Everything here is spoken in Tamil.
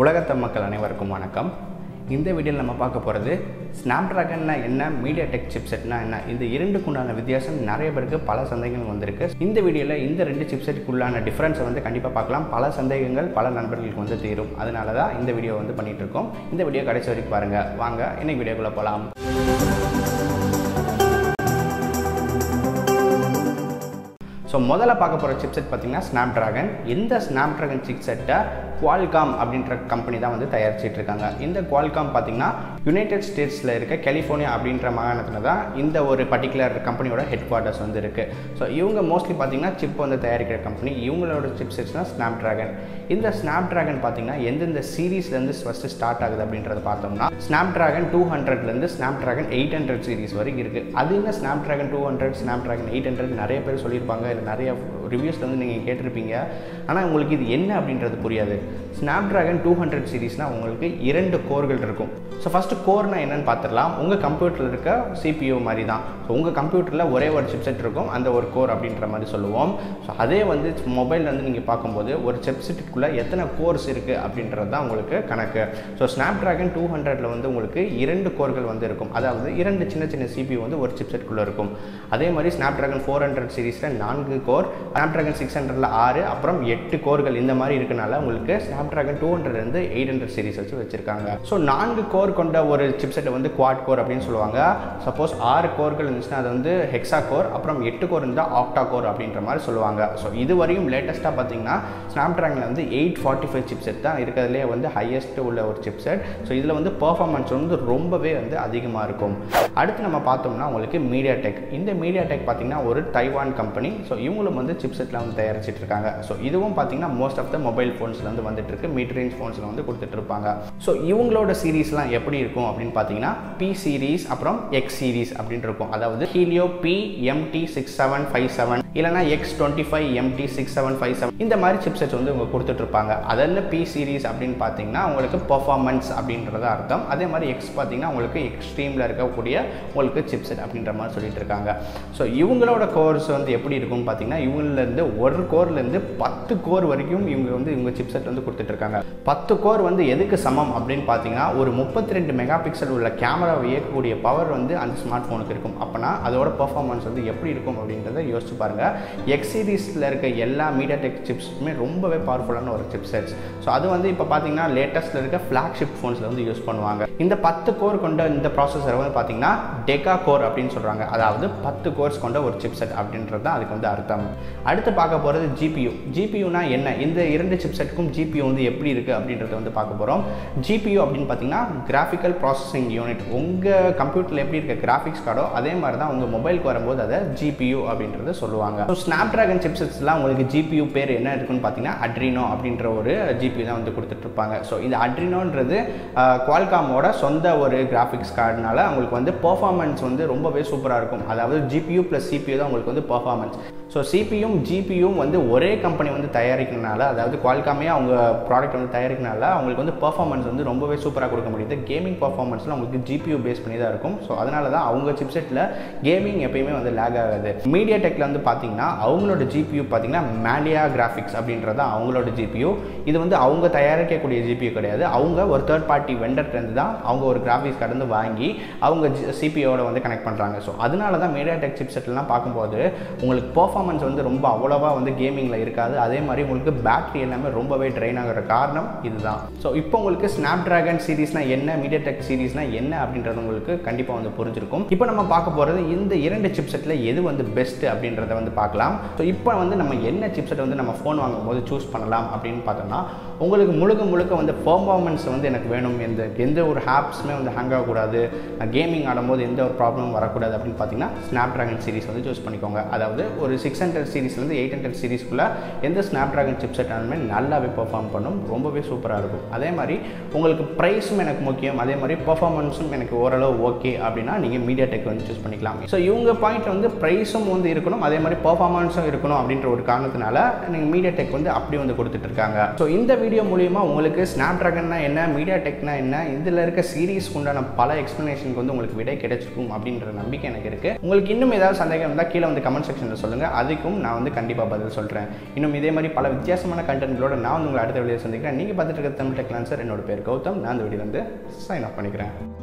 உலகத்த மக்கள் அனைவருக்கும் வணக்கம். இந்த வீடியோவில் நம்ம பார்க்க போகிறது ஸ்னாப்ட்ராகன்னா என்ன மீடியா டெக் சிப்செட்னா என்ன இந்த இரண்டுக்குண்டான வித்தியாசம் நிறைய பேருக்கு பல சந்தேகங்கள் வந்திருக்கு. இந்த வீடியோவில் இந்த ரெண்டு சிப்செட்டுக்குள்ளான டிஃப்ரென்ஸை வந்து கண்டிப்பாக பார்க்கலாம். பல சந்தேகங்கள் பல நண்பர்களுக்கு வந்து தீரும். அதனால தான் இந்த வீடியோ வந்து பண்ணிகிட்டு இருக்கோம். இந்த வீடியோ கடைசி வரைக்கும் பாருங்கள் வாங்க இன்னைக்கு வீடியோக்குள்ளே போகலாம் ஸோ முதல்ல பார்க்க போகிற சிப்செட் பார்த்தீங்கன்னா ஸ்னாப்ட்ராகன் இந்த ஸ்னாப்ட்ராகன் சிப்செட்டை குவால்காம் அப்படின்ற கம்பெனி தான் வந்து தயாரிச்சிட்டு இருக்காங்க. இந்த குவால்காம் பார்த்தீங்கன்னா யுனைடெட் ஸ்டேட்ஸில் இருக்க கலிஃபோர்னியா அப்படின்ற மாகாணத்தில் தான் இந்த ஒரு பர்டிகுலர் கம்பெனியோட ஹெட் குவார்ட்டர்ஸ் வந்து இருக்குது ஸோ இவங்க மோஸ்ட்லி பார்த்தீங்கன்னா சிப் வந்து தயாரிக்கிற கம்பெனி இவங்களோட சிப்செட்ஸ்னால் ஸ்னாப்ட்ராகன் இந்த ஸ்னாப்ட்ராகன் பார்த்தீங்கன்னா எந்தெந்த சீரீஸ்லேருந்து ஃபஸ்ட்டு ஸ்டார்ட் ஆகுது அப்படின்றத பார்த்தோம்னா ஸ்னாப்ட்ராகன் டூ ஹண்ட்ரட்லேருந்து ஸ்னாப்ட்ராகன் எயிட் ஹண்ட்ரட் சீரிஸ் வரைக்கும் இருக்குது அது என்ன Snapdragon two hundred Snapdragon eight hundred நிறைய பேர் சொல்லியிருப்பாங்க. இல்லை நிறைய ரிவ்யூஸ் வந்து நீங்கள் கேட்டிருப்பீங்க. ஆனால் உங்களுக்கு இது என்ன அப்படின்றது புரியாது. ஸ்னாப்ட்ராகன் டூ ஹண்ட்ரட் சீரிஸ்னால் உங்களுக்கு இரண்டு கோர்கள் இருக்கும். ஸோ ஃபஸ்ட்டு கோர்னால் என்னென்னு பார்த்துடலாம். உங்கள் கம்ப்யூட்டரில் இருக்க சிபியூ மாதிரி தான் ஸோ உங்கள் கம்ப்யூட்டரில் ஒரே ஒரு சிப்செட் இருக்கும். அந்த ஒரு கோர் அப்படின்ற மாதிரி சொல்லுவோம். ஸோ அதே வந்து மொபைலில் வந்து நீங்கள் பார்க்கும்போது ஒரு சிப்செட்டுக்குள்ளே எத்தனை கோர்ஸ் இருக்குது அப்படின்றது தான் உங்களுக்கு கணக்கு. ஸோ ஸ்னாப்ட்ராகன் டூ ஹண்ட்ரடில் வந்து உங்களுக்கு இரண்டு கோர்கள் வந்து இருக்கும். அதாவது இரண்டு சின்ன சின்ன சிபியூ வந்து ஒரு சிப்செட்டுக்குள்ளே இருக்கும். அதே மாதிரி ஸ்னாப்ட்ராகன் ஃபோர் ஹண்ட்ரட் சீரிஸில் நான்கு கோர் ஸ்னாப்ட்ராகன் சிக்ஸ் ஹண்ட்ரடில் ஆறு அப்புறம் எட்டு கோர்கள் இந்த மாதிரி இருக்கனால உங்களுக்கு ஸ்னாப்ட்ராகன் டூ ஹண்ட்ரட்லேருந்து எயிட் ஹண்ட்ரட் சீரிஸ் வச்சு வச்சிருக்காங்க. ஸோ நான்கு கோர் கொண்ட ஒரு சிப்செட்டை வந்து குவாட் கோர் அப்படின்னு சொல்லுவாங்க. சப்போஸ் ஆறு கோர்கள் இருந்துச்சுன்னா அது வந்து ஹெக்ஸா கோர் அப்புறம் எட்டு கோர் இருந்தால் ஆக்டா கோர் அப்படின்ற மாதிரி சொல்லுவாங்க. ஸோ இது வரையும் லேட்டஸ்ட்டாக பார்த்தீங்கன்னா ஸ்னாப்ட்ராகனில் வந்து எயிட் ஃபார்ட்டி ஃபைவ் சிப்செட் தான் இருக்கிறதுலே வந்து ஹையஸ்ட் உள்ள ஒரு சிப்செட் ஸோ இதில் வந்து பர்ஃபார்மன்ஸ் வந்து ரொம்பவே வந்து அதிகமாக இருக்கும். அடுத்து நம்ம பார்த்தோம்னா உங்களுக்கு மீடியா டெக் இந்த மீடியா டெக் பார்த்தீங்கன்னா ஒரு தைவான் கம்பெனி ஸோ இவங்களும் வந்து சிப்செட்டில் வந்து தயாரிச்சிட்டு இருக்காங்க. ஸோ இதுவும் பார்த்தீங்கன்னா மோஸ்ட் ஆஃப் த மொபைல் ஃபோன்ஸில் வந்து வந்துட்டு வந்துட்டுருக்கு. மிட் ரேஞ்ச் ஃபோன்ஸில் வந்து கொடுத்துட்ருப்பாங்க ஸோ இவங்களோட சீரீஸ்லாம் எப்படி இருக்கும் அப்படின்னு பார்த்தீங்கன்னா பி சீரீஸ் அப்புறம் எக்ஸ் சீரீஸ் அப்படின்னு இருக்கும். அதாவது Helio P MT six seven five seven இல்லைனா X twenty five MT six seven five seven இந்த மாதிரி சிப்செட்ஸ் வந்து இவங்க கொடுத்துட்ருப்பாங்க அதில் பி சீரீஸ் அப்படின்னு பார்த்தீங்கன்னா உங்களுக்கு பர்ஃபார்மன்ஸ் அப்படின்றத அர்த்தம். அதே மாதிரி எக்ஸ் பார்த்தீங்கன்னா உங்களுக்கு எக்ஸ்ட்ரீமில் இருக்கக்கூடிய உங்களுக்கு சிப்செட் அப்படின்ற மாதிரி சொல்லிட்டு இருக்காங்க ஸோ இவங்களோட கோர்ஸ் வந்து எப்படி இருக்கும்னு பார்த்தீங்கன்னா இவங்களிலேருந்து ஒரு கோர்லேருந்து பத்து கோர் வரைக்கும் இவங்க வந்து இவங்க சிப்செட் வந்து கொடுத்துட்டு இருக்காங்க பத்து கோர் வந்து எதுக்கு சமம் அப்படின்னு பார்த்தீங்கன்னா ஒரு முப்பத்தி ரெண்டு மெகா பிக்சல் உள்ள கேமராவை இயக்கக்கூடிய பவர் வந்து அந்த ஸ்மார்ட் ஃபோனுக்கு இருக்கும். அப்போனா அதோட பர்ஃபார்மன்ஸ் வந்து எப்படி இருக்கும் அப்படின்றத யோசிச்சு பாருங்கள் எக்ஸ் சீரீஸில் இருக்க எல்லா மீடியா டெக் சிப்ஸுமே ரொம்பவே பவர்ஃபுல்லான ஒரு சிப் செட்ஸ் ஸோ அது வந்து இப்போ பார்த்தீங்கன்னா லேட்டஸ்ட்டில் இருக்க ஃப்ளாக்ஷிப் ஃபோன்ஸில் வந்து யூஸ் பண்ணுவாங்க. இந்த பத்து கோர் கொண்ட இந்த ப்ராசஸர் வந்து பார்த்தீங்கன்னா டெக்கா கோர் அப்படின்னு சொல்கிறாங்க அதாவது பத்து கோர்ஸ் கொண்ட ஒரு சிப் செட் அப்படின்றது தான் அதுக்கு வந்து அர்த்தம். அடுத்து பார்க்க போகிறது ஜிபியூ ஜிபியூனா என்ன? இந்த இரண்டு சிப் செட்டுக்கும் ஜிபியூ வந்து எப்படி இருக்குது அப்படின்றத வந்து பார்க்க போகிறோம் ஜிபியூ அப்படின்னு பார்த்தீங்கன்னா கிராஃபிக்கல் ப்ராசஸிங் யூனிட் உங்கள் கம்ப்யூட்டரில் எப்படி இருக்க கிராஃபிக்ஸ் கார்டோ அதே மாதிரி தான் உங்கள் மொபைலுக்கு வரும்போது அதை ஜிபியூ அப்படின்றத சொல்லுவாங்க. ஸோ ஸ்னாப் ட்ராகன் சிப்ஸெட்ஸ்லாம் உங்களுக்கு ஜிபியூ பேர் என்ன இருக்குன்னு பார்த்தீங்கன்னா அட்ரினோ அப்படின்ற ஒரு ஜிபியூ தான் வந்து கொடுத்துட்ருப்பாங்க ஸோ இந்த அட்ரினோன்றது குவால்காமோட சொந்த ஒரு கிராஃபிக்ஸ் கார்டுனால உங்களுக்கு வந்து பர்ஃபார்மன்ஸ் வந்து ரொம்பவே சூப்பராக இருக்கும். அதாவது ஜிபியூ ப்ளஸ் சிபியூ தான் உங்களுக்கு வந்து பர்ஃபார்மன்ஸ் ஸோ சிபியும் ஜிபியும் வந்து ஒரே கம்பெனி வந்து தயாரிக்கிறனால அதாவது குவால்காமே அவங்க ப்ராடக்ட் வந்து தயாரிக்கிறனால அவங்களுக்கு வந்து பர்ஃபார்மன்ஸ் வந்து ரொம்பவே சூப்பராக கொடுக்க முடியுது. கேமிங் பர்ஃபார்மன்ஸில் அவங்களுக்கு ஜிபியூ பேஸ் பண்ணி தான் இருக்கும். ஸோ அதனால தான் அவங்க சிப்செட்டில் கேமிங் எப்பயுமே வந்து லேக் ஆகாது. மீடியா டெக்கில் வந்து பார்த்தீங்கன்னா அவங்களோட ஜிபியூ பார்த்தீங்கன்னா மேலியா கிராஃபிக்ஸ் அப்படின்றது தான் அவங்களோட ஜிபியூ இது வந்து அவங்க தயாரிக்கக்கூடிய ஜிபியூ கிடையாது. அவங்க ஒரு தேர்ட் பார்ட்டி வெண்டர்லேருந்து தான் அவங்க ஒரு கிராஃபிக்ஸ் கடந்து வாங்கி அவங்க சிபியோட வந்து கனெக்ட் பண்ணுறாங்க ஸோ அதனால தான் மீடியா டெக் சிப்செட்லாம் பார்க்கும்போது உங்களுக்கு பர்ஃபார்ம் பர்ஃபார்மன்ஸ் வந்து ரொம்ப அவ்வளோவா வந்து கேமிங்கில் இருக்காது. அதே மாதிரி உங்களுக்கு பேட்டரி எல்லாமே ரொம்பவே ட்ரெயின் ஆகிற காரணம் இதுதான். ஸோ இப்போ உங்களுக்கு ஸ்னாப் ட்ராகன் சீரீஸ்னால் என்ன மீடியா டெக் சீரீஸ்னால் என்ன அப்படின்றது உங்களுக்கு கண்டிப்பாக வந்து புரிஞ்சிருக்கும். இப்போ நம்ம பார்க்க போகிறது இந்த இரண்டு சிப்செட்டில் எது வந்து பெஸ்ட் அப்படின்றத வந்து பார்க்கலாம். ஸோ இப்போ வந்து நம்ம என்ன சிப்செட் வந்து நம்ம ஃபோன் வாங்கும் போது சூஸ் பண்ணலாம் அப்படின்னு பார்த்தோம்னா உங்களுக்கு முழுக்க முழுக்க வந்து பர்ஃபார்மன்ஸ் வந்து எனக்கு வேணும். எந்த எந்த ஒரு ஆப்ஸுமே வந்து ஹேங் ஆகக்கூடாது. கேமிங் ஆடும்போது எந்த ஒரு ப்ராப்ளமும் வரக்கூடாது அப்படின்னு பார்த்தீங்கன்னா ஸ்னாப் ட்ராகன் சீரிஸ் வந்து சூஸ் பண்ணிக்கோங்க. அதாவது ஒரு சிக்ஸ் சிக்ஸ் ஹண்ட்ரட் சீரிஸ்லேருந்து எயிட் ஹண்ட்ரட் சீரிஸ்க்குள்ளே எந்த ஸ்னாப் ட்ராகன் சிப்செட் ஆனாலுமே நல்லாவே பெர்ஃபார்ம் பண்ணும். ரொம்பவே சூப்பராக இருக்கும். அதே மாதிரி உங்களுக்கு ப்ரைஸும் எனக்கு முக்கியம். அதே மாதிரி பர்ஃபார்மன்ஸும் எனக்கு ஓரளவு ஓகே அப்படின்னா நீங்கள் மீடியா டெக் வந்து சூஸ் பண்ணிக்கலாம். ஸோ இவங்க பாயிண்ட் வந்து ப்ரைஸும் வந்து இருக்கணும். அதே மாதிரி பர்ஃபார்மன்ஸும் இருக்கணும் அப்படின்ற ஒரு காரணத்தினால நீங்கள் மீடியா டெக் வந்து அப்படி வந்து கொடுத்துட்ருக்காங்க ஸோ இந்த வீடியோ மூலியமாக உங்களுக்கு ஸ்னாப் ட்ராகன்னா என்ன மீடியா டெக்னா என்ன இதில் இருக்க சீரீஸ் உண்டான பல எக்ஸ்ப்ளனேஷனுக்கு வந்து உங்களுக்கு விடை கிடைச்சிருக்கும் அப்படின்ற நம்பிக்கை எனக்கு இருக்குது உங்களுக்கு இன்னும் ஏதாவது சந்தேகம் இருந்தால் கீழே வந்து கமெண்ட் செக்ஷனில் சொல்லுங்கள் அதுக்கும் நான் வந்து கண்டிப்பாக பதில் சொல்கிறேன் இன்னும் இதே மாதிரி பல வித்தியாசமான கண்டென்ட்களோட நான் வந்து உங்களை அடுத்த வீடியோ சந்திக்கிறேன். நீங்கள் பார்த்துட்டு இருக்க தமிழ் டெக்லான்சர் என்னோட பேர் கௌதம். நான் அந்த வீடியோ வந்து சைன் ஆஃப் பண்ணிக்கிறேன்.